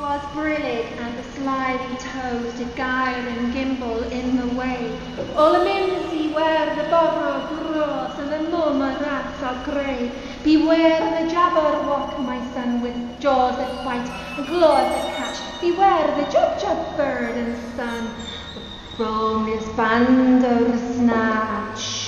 was brillig and the slithy toves did gyre and gimble in the wabe. All mimsy were the bobro gros and the llwm a ras grey. Beware the jabberwock, my son, with jaws that bite and claws that catch. Beware the jubjub bird and sun, from his bandersnatch.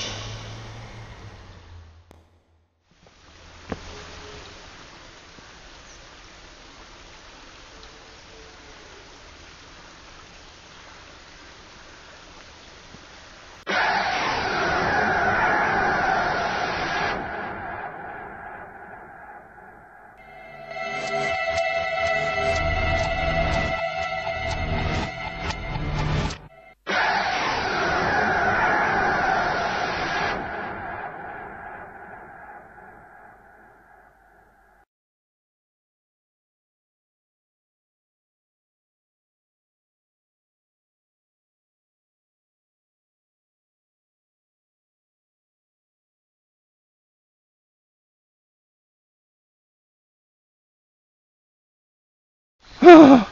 Ah!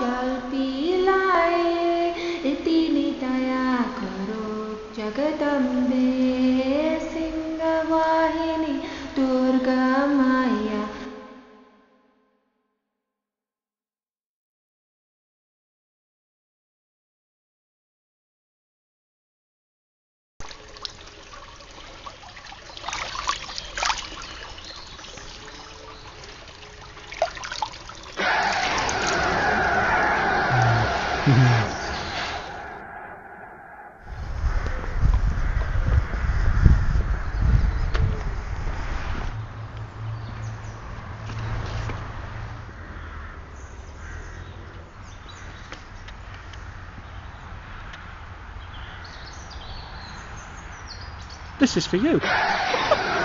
जल पिलाए इति नितया करो Jagdambe This is for you.